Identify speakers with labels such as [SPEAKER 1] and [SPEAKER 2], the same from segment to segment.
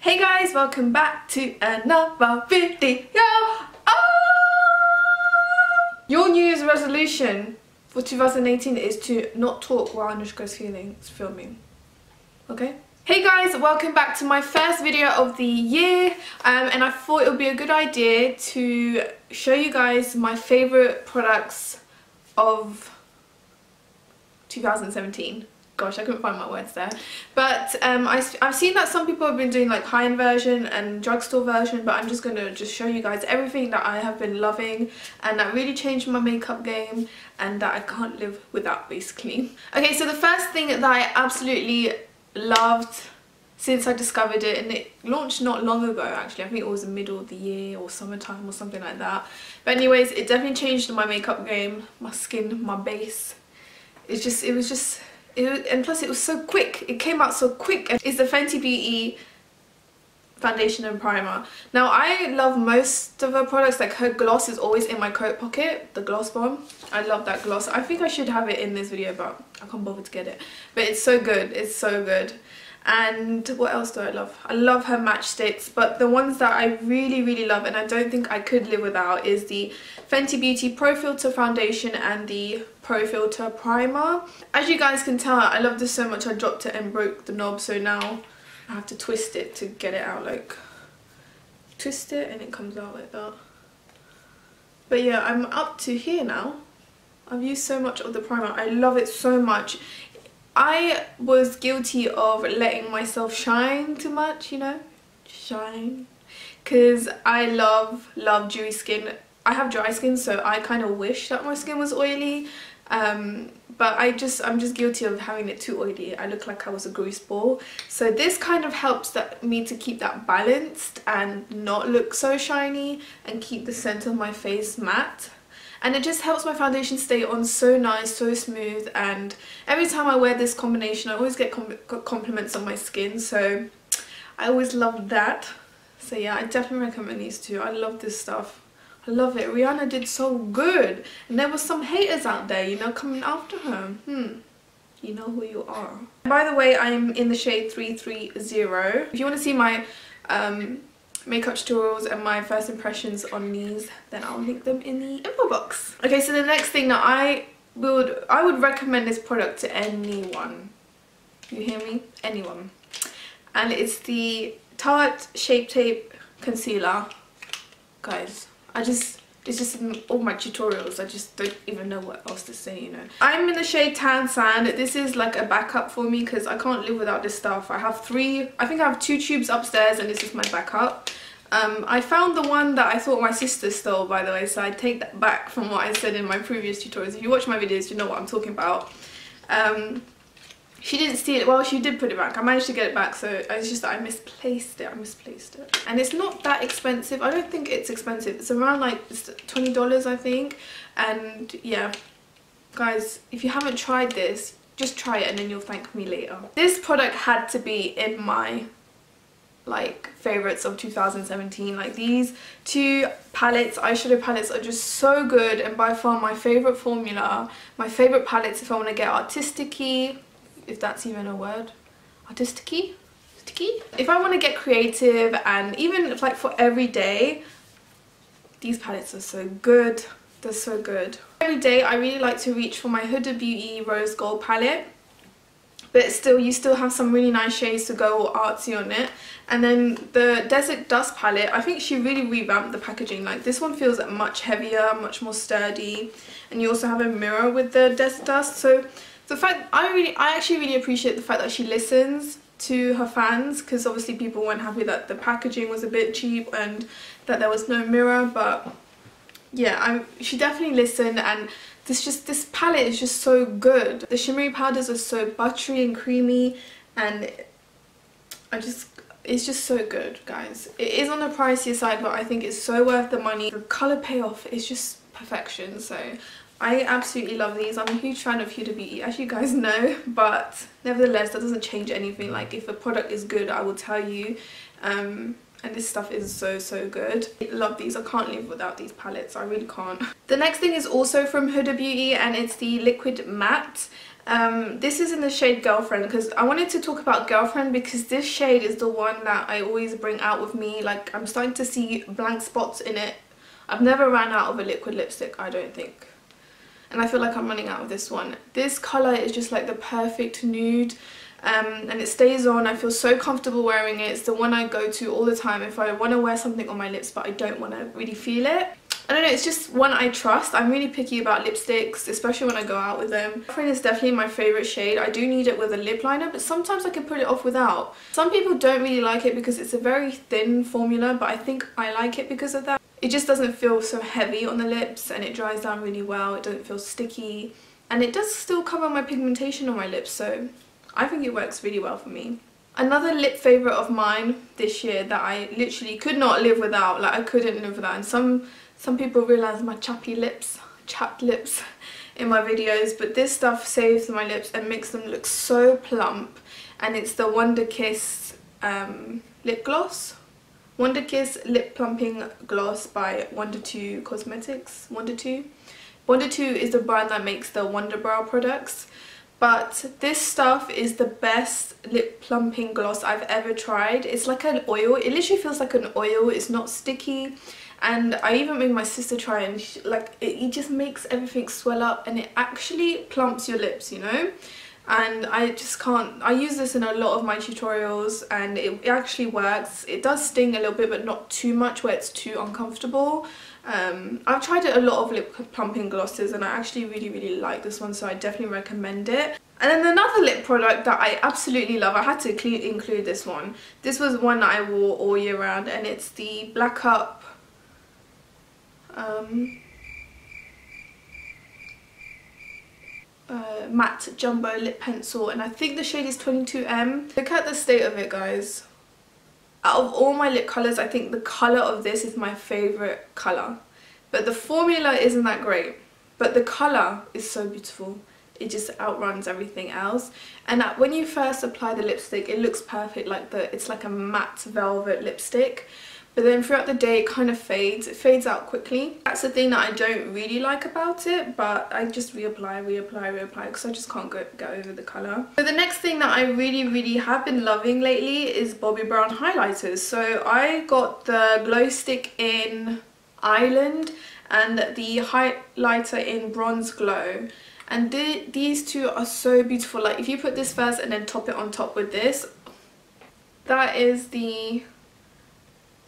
[SPEAKER 1] Hey guys, welcome back to another video. Oh! Your New Year's resolution for 2018 is to not talk while Anoushka's feeling, filming. Okay? Hey guys, welcome back to my first video of the year um, and I thought it would be a good idea to show you guys my favourite products of 2017 gosh I couldn't find my words there. But um, I, have seen that some people have been doing like high-end version and drugstore version but I'm just going to just show you guys everything that I have been loving and that really changed my makeup game and that I can't live without basically. Okay so the first thing that I absolutely loved since I discovered it and it launched not long ago actually. I think it was the middle of the year or summertime or something like that. But anyways it definitely changed my makeup game my skin my base. It's just it was just it, and plus it was so quick. It came out so quick it's the Fenty Beauty foundation and primer. Now I love most of her products. Like her gloss is always in my coat pocket the gloss bomb. I love that gloss. I think I should have it in this video but I can't bother to get it. But it's so good. It's so good and what else do I love? I love her Match Stix but the ones that I really really love and I don't think I could live without is the Fenty Beauty Pro Filter Foundation and the Pro Filter Primer. As you guys can tell I love this so much I dropped it and broke the knob so now I have to twist it to get it out like twist it and it comes out like that. But yeah I'm up to here now. I've used so much of the primer. I love it so much. I was guilty of letting myself shine too much, you know, shine. Because I love, love dewy skin. I have dry skin, so I kind of wish that my skin was oily. Um, but I just, I'm just guilty of having it too oily. I look like I was a grease ball. So this kind of helps that, me to keep that balanced and not look so shiny and keep the center of my face matte and it just helps my foundation stay on so nice so smooth and every time I wear this combination I always get com compliments on my skin so I always love that. So yeah I definitely recommend these two. I love this stuff. I love it. Rihanna did so good. And there were some haters out there you know coming after her. Hmm. You know who you are. By the way I'm in the shade 330 if you want to see my um, makeup tutorials and my first impressions on these then I'll link them in the info box. Okay so the next thing that I would I would recommend this product to anyone. You hear me? Anyone. And it's the Tarte Shape Tape Concealer. Guys, I just it's just in all my tutorials. I just don't even know what else to say, you know. I'm in the shade Tan Sand. This is like a backup for me because I can't live without this stuff. I have three, I think I have two tubes upstairs and this is my backup. Um, I found the one that I thought my sister stole by the way so I take that back from what I said in my previous tutorials. If you watch my videos you know what I'm talking about. Um, she didn't steal it. Well, she did put it back. I managed to get it back, so it's just that I misplaced it. I misplaced it. And it's not that expensive. I don't think it's expensive. It's around like $20, I think. And yeah, guys, if you haven't tried this, just try it and then you'll thank me later. This product had to be in my like favorites of 2017 like these two palettes eyeshadow palettes are just so good and by far my favorite formula my favorite palettes if I want to get artisticy if that's even a word. Artisticy? Sticky? If I want to get creative and even like for every day, these palettes are so good. They're so good. Every day I really like to reach for my Huda Beauty Rose Gold palette but still you still have some really nice shades to go artsy on it and then the Desert Dusk palette i think she really revamped the packaging like this one feels much heavier much more sturdy and you also have a mirror with the Desert Dusk so the fact I really I actually really appreciate the fact that she listens to her fans because obviously people weren't happy that the packaging was a bit cheap and that there was no mirror but yeah I she definitely listened and this just this palette is just so good. The shimmery powders are so buttery and creamy and I just it's just so good guys. It is on the pricier side but I think it's so worth the money. The color payoff is just perfection so I absolutely love these. I'm a huge fan of Huda Beauty, as you guys know, but nevertheless, that doesn't change anything. Like, if a product is good, I will tell you. Um, and this stuff is so, so good. I love these. I can't live without these palettes. I really can't. The next thing is also from Huda Beauty, and it's the Liquid Matte. Um, this is in the shade Girlfriend because I wanted to talk about Girlfriend because this shade is the one that I always bring out with me. Like I'm starting to see blank spots in it. I've never ran out of a liquid lipstick, I don't think. And I feel like I'm running out of this one. This colour is just like the perfect nude um, and it stays on. I feel so comfortable wearing it. It's the one I go to all the time if I want to wear something on my lips but I don't want to really feel it. I don't know, it's just one I trust. I'm really picky about lipsticks, especially when I go out with them. Girlfriend is definitely my favourite shade. I do need it with a lip liner, but sometimes I can put it off without. Some people don't really like it because it's a very thin formula, but I think I like it because of that. It just doesn't feel so heavy on the lips and it dries down really well. It doesn't feel sticky. And it does still cover my pigmentation on my lips, so I think it works really well for me. Another lip favourite of mine this year that I literally could not live without, like I couldn't live without, and some some people realise my chappy lips, chapped lips in my videos, but this stuff saves my lips and makes them look so plump. And it's the Wunderkiss um, lip gloss. Wunderkiss Lip Plumping Gloss by Wunder2 Cosmetics. Wunder2. Wonder 2 is the brand that makes the Wunderbrow products. But this stuff is the best lip plumping gloss I've ever tried. It's like an oil. It literally feels like an oil. It's not sticky and I even made my sister try and she, like it, it just makes everything swell up and it actually plumps your lips you know and I just can't I use this in a lot of my tutorials and it, it, actually works. It does sting a little bit but not too much where it's too uncomfortable. Um, I've tried a lot of lip plumping glosses and I actually really really like this one so I definitely recommend it. And then another lip product that I absolutely love I had to include this one. This was one that I wore all year round and it's the Black Up um, uh, matte jumbo lip pencil and I think the shade is 22M. Look at the state of it guys. Out of all my lip colours I think the colour of this is my favourite colour. But the formula isn't that great. But the colour is so beautiful. It just outruns everything else. And when you first apply the lipstick it looks perfect like the it's like a matte velvet lipstick but then throughout the day it kind of fades it fades out quickly. That's the thing that i don't really like about it but i just reapply reapply reapply because i just can't go, get over the color so the next thing that i really really have been loving lately is bobbi brown highlighters. So i got the glow stick in island and the highlighter in bronze glow. And th these two are so beautiful. Like if you put this first and then top it on top with this that is the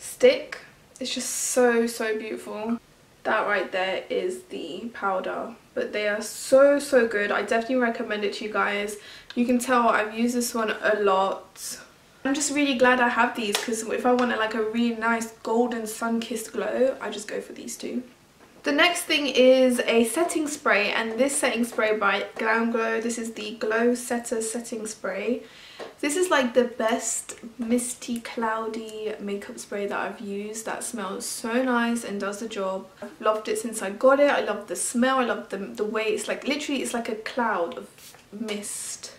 [SPEAKER 1] stick. It's just so, so beautiful. That right there is the powder. But they are so, so good. I definitely recommend it to you guys. You can tell I've used this one a lot. I'm just really glad I have these because if I wanted like a really nice golden sun-kissed glow, I just go for these two. The next thing is a setting spray and this setting spray by Glam Glow. This is the Glow Setter Setting Spray. This is like the best misty cloudy makeup spray that I've used that smells so nice and does the job. I've loved it since I got it. I love the smell. I love the, the way it's like literally it's like a cloud of mist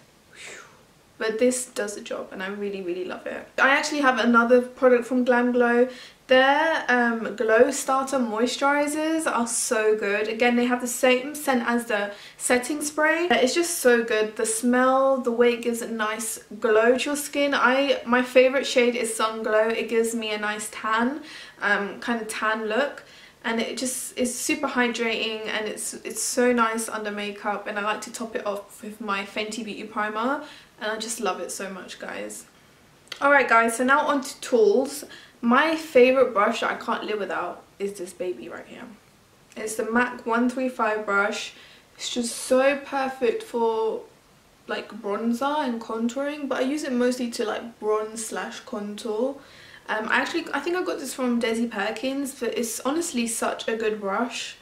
[SPEAKER 1] but this does the job and I really really love it. I actually have another product from Glam Glow their um, Glow Starter Moisturizers are so good. Again, they have the same scent as the setting spray. It's just so good. The smell, the way it gives a nice glow to your skin. I My favorite shade is Sun Glow. It gives me a nice tan, um, kind of tan look and it just is super hydrating and it's it's so nice under makeup and I like to top it off with my Fenty Beauty Primer and I just love it so much guys. Alright guys, so now on to tools. My favourite brush that I can't live without is this baby right here. It's the MAC 135 brush. It's just so perfect for like bronzer and contouring but I use it mostly to like bronze slash contour. Um, I actually, I think I got this from Desi Perkins but it's honestly such a good brush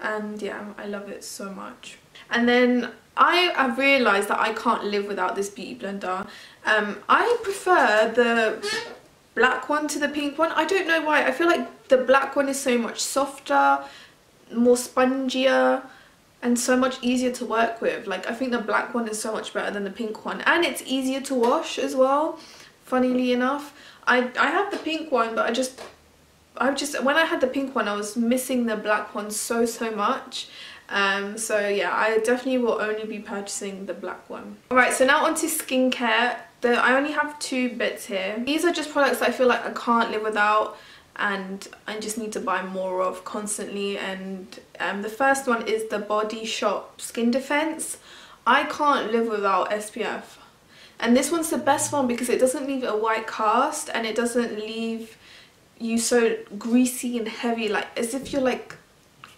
[SPEAKER 1] and yeah, I love it so much. And then I have realised that I can't live without this beauty blender. Um, I prefer the black one to the pink one. I don't know why. I feel like the black one is so much softer, more spongier and so much easier to work with. Like I think the black one is so much better than the pink one and it's easier to wash as well, funnily enough. I, I have the pink one but I just, I just, when I had the pink one I was missing the black one so so much Um, so yeah, I definitely will only be purchasing the black one. Alright, so now onto skincare. The, I only have two bits here. These are just products I feel like I can't live without and I just need to buy more of constantly and um, the first one is the Body Shop Skin Defense. I can't live without SPF and this one's the best one because it doesn't leave a white cast and it doesn't leave you so greasy and heavy like as if you're like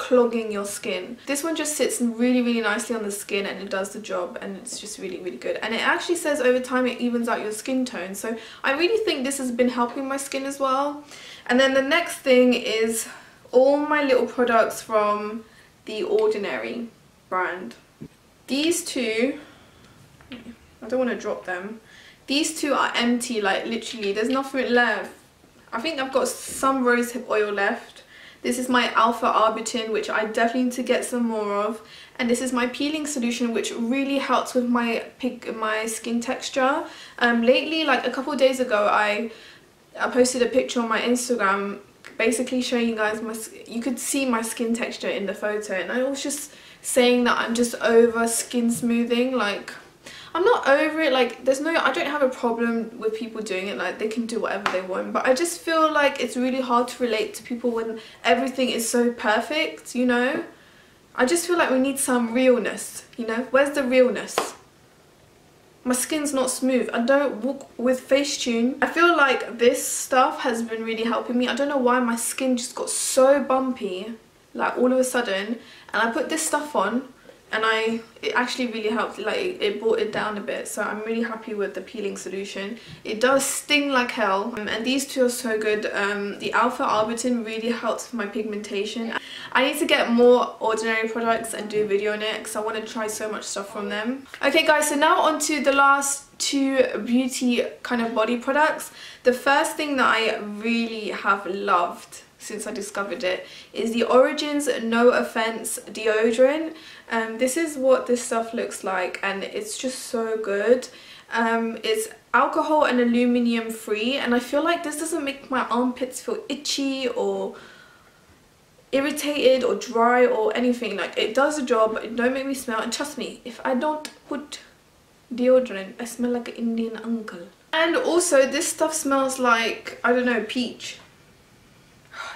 [SPEAKER 1] clogging your skin. This one just sits really really nicely on the skin and it does the job and it's just really really good and it actually says over time it evens out your skin tone so I really think this has been helping my skin as well and then the next thing is all my little products from the Ordinary brand. These two, I don't want to drop them, these two are empty like literally there's nothing left. I think I've got some rosehip oil left this is my Alpha Arbutin, which I definitely need to get some more of. And this is my peeling solution, which really helps with my pig, my skin texture. Um, lately, like a couple days ago, I, I posted a picture on my Instagram basically showing you guys my you could see my skin texture in the photo and I was just saying that I'm just over skin smoothing like I'm not over it like there's no I don't have a problem with people doing it like they can do whatever they want but I just feel like it's really hard to relate to people when everything is so perfect you know? I just feel like we need some realness you know? Where's the realness? My skin's not smooth. I don't walk with Facetune I feel like this stuff has been really helping me. I don't know why my skin just got so bumpy like all of a sudden and I put this stuff on and I it actually really helped like it brought it down a bit. So I'm really happy with the peeling solution. It does sting like hell. Um, and these two are so good. Um, the Alpha Arbutin really helps with my pigmentation. I need to get more ordinary products and do a video on it because I want to try so much stuff from them. Okay guys so now on to the last two beauty kind of body products. The first thing that I really have loved since I discovered it is the Origins No Offense deodorant. Um, this is what this stuff looks like and it's just so good. Um, it's alcohol and aluminium free and I feel like this doesn't make my armpits feel itchy or irritated or dry or anything like it does the job it don't make me smell and trust me if I don't put deodorant I smell like an Indian uncle and also this stuff smells like I don't know peach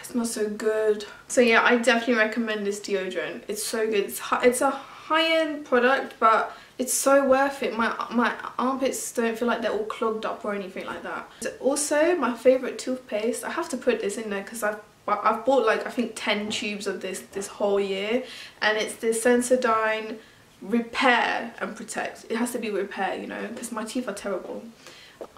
[SPEAKER 1] smells so good. So yeah, I definitely recommend this deodorant. It's so good. It's, it's a high-end product, but it's so worth it. My, my armpits don't feel like they're all clogged up or anything like that. Also, my favourite toothpaste, I have to put this in there because I've I've bought like I think 10 tubes of this this whole year and it's the Sensodyne repair and protect it has to be repair you know because my teeth are terrible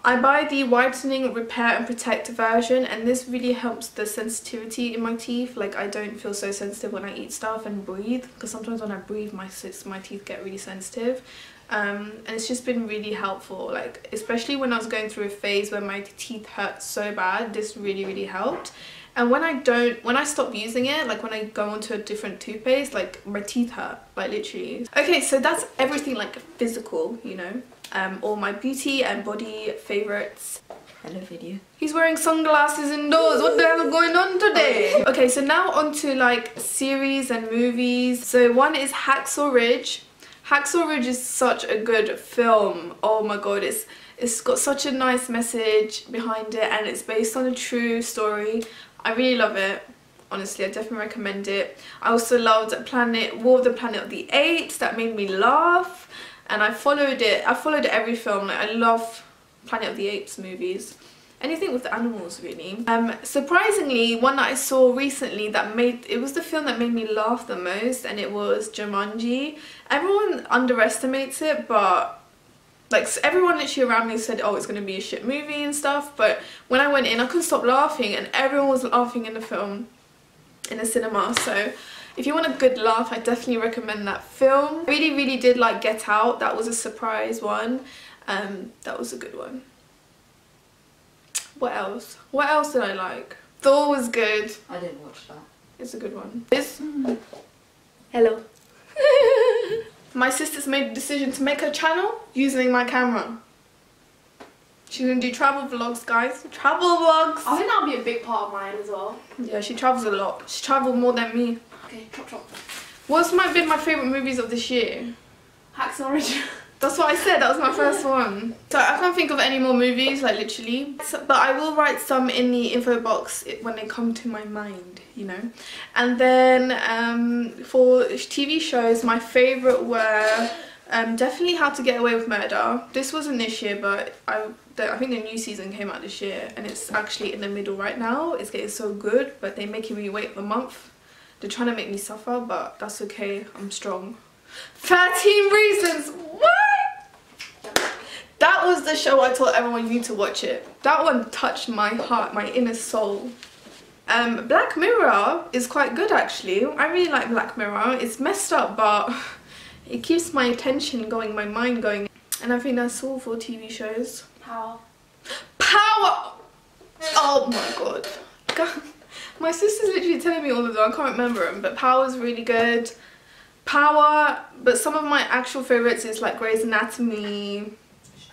[SPEAKER 1] I buy the whitening repair and protect version and this really helps the sensitivity in my teeth. Like I don't feel so sensitive when I eat stuff and breathe because sometimes when I breathe my my teeth get really sensitive. Um, and it's just been really helpful. Like especially when I was going through a phase where my teeth hurt so bad this really really helped and when I don't when I stop using it like when I go onto a different toothpaste like my teeth hurt like literally. Okay so that's everything like physical you know? Um, all my beauty and body favorites. Hello video. He's wearing sunglasses indoors. What the hell is going on today? Okay so now on to like series and movies. So one is hacksaw ridge. Hacksaw ridge is such a good film. Oh my god it's it's got such a nice message behind it and it's based on a true story I really love it honestly I definitely recommend it. I also loved Planet War of the Planet of the Apes that made me laugh and I followed it I followed every film like I love Planet of the Apes movies. Anything with the animals really. Um surprisingly one that I saw recently that made it was the film that made me laugh the most and it was Jumanji. Everyone underestimates it but like everyone literally around me said oh it's going to be a shit movie and stuff but when I went in I couldn't stop laughing and everyone was laughing in the film in the cinema. So if you want a good laugh I definitely recommend that film. Really really did like Get Out. That was a surprise one. Um that was a good one. What else? What else did I like? Thor was good.
[SPEAKER 2] I didn't watch that.
[SPEAKER 1] It's a good one. This hello my sister's made a decision to make her channel using my camera. She's gonna do travel vlogs, guys. Travel vlogs.
[SPEAKER 3] I think that'll be a big part of mine as well.
[SPEAKER 1] Yeah, she travels a lot. She travels more than me.
[SPEAKER 3] Okay, chop chop.
[SPEAKER 1] What's my been my favourite movies of this year?
[SPEAKER 2] Hacksaw Ridge.
[SPEAKER 1] That's what I said, that was my first one. So I can't think of any more movies, like literally. So, but I will write some in the info box when they come to my mind, you know. And then um, for TV shows, my favourite were um, definitely How to Get Away with Murder. This wasn't this year, but I, the, I think the new season came out this year and it's actually in the middle right now. It's getting so good, but they're making me wait a month. They're trying to make me suffer, but that's okay. I'm strong. 13 Reasons! What? That was the show I told everyone you need to watch it. That one touched my heart, my inner soul. Um, Black Mirror is quite good actually. I really like Black Mirror. It's messed up but it keeps my attention going, my mind going. And I think that's all for TV shows.
[SPEAKER 2] Power.
[SPEAKER 1] Power! Oh my god. god. My sister's literally telling me all of them. I can't remember them. But Power's really good. Power, but some of my actual favourites is like Grey's Anatomy.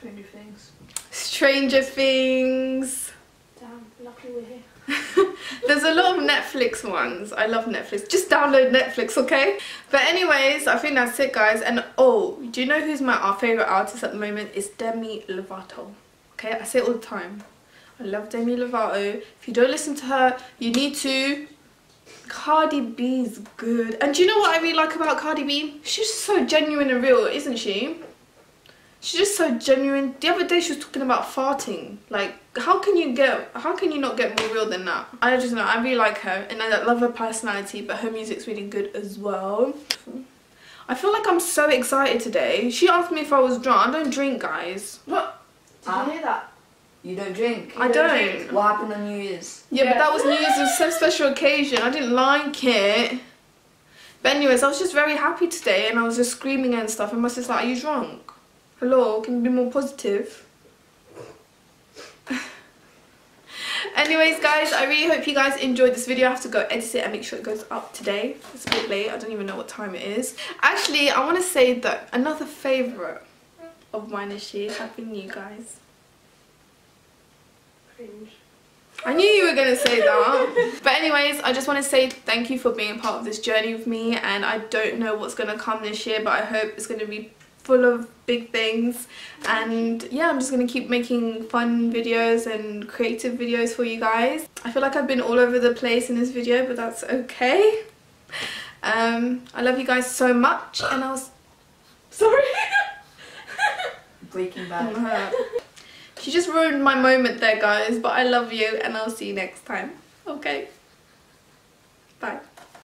[SPEAKER 2] Stranger Things.
[SPEAKER 1] Stranger Things.
[SPEAKER 2] Damn, lucky we're here.
[SPEAKER 1] There's a lot of Netflix ones. I love Netflix. Just download Netflix, okay? But anyways, I think that's it, guys. And oh, do you know who's my our favourite artist at the moment? It's Demi Lovato. Okay, I say it all the time. I love Demi Lovato. If you don't listen to her, you need to. Cardi B's good. And do you know what I really like about Cardi B? She's so genuine and real, isn't she? She's just so genuine. The other day she was talking about farting. Like, how can you get, how can you not get more real than that? I just know, I really like her and I love her personality, but her music's really good as well. I feel like I'm so excited today. She asked me if I was drunk. I don't drink, guys.
[SPEAKER 2] What? Did
[SPEAKER 3] Huh?
[SPEAKER 2] you ah. hear that?
[SPEAKER 3] You don't drink.
[SPEAKER 1] I
[SPEAKER 2] don't
[SPEAKER 1] don't.
[SPEAKER 2] drink.
[SPEAKER 3] What happened on New Year's?
[SPEAKER 1] Yeah, but that was New Year's, it was some special occasion. I didn't like it. But anyways, I was just very happy today and I was just screaming and stuff. And my sister's like, are you drunk? Can be more positive? anyways, guys, I really hope you guys enjoyed this video. I have to go edit it and make sure it goes up today. It's a bit late. I don't even know what time it is. Actually, I want to say that another favourite of mine this year have been you guys.
[SPEAKER 2] Cringe.
[SPEAKER 1] I knew you were going to say that. but anyways, I just want to say thank you for being part of this journey with me. And I don't know what's going to come this year, but I hope it's going to be full of big things. And yeah, I'm just going to keep making fun videos and creative videos for you guys. I feel like I've been all over the place in this video, but that's okay. Um, I love you guys so much. And I was... Sorry.
[SPEAKER 3] Breaking.
[SPEAKER 1] Uh, She just ruined my moment there, guys. But I love you, and I'll see you next time. Okay. Bye.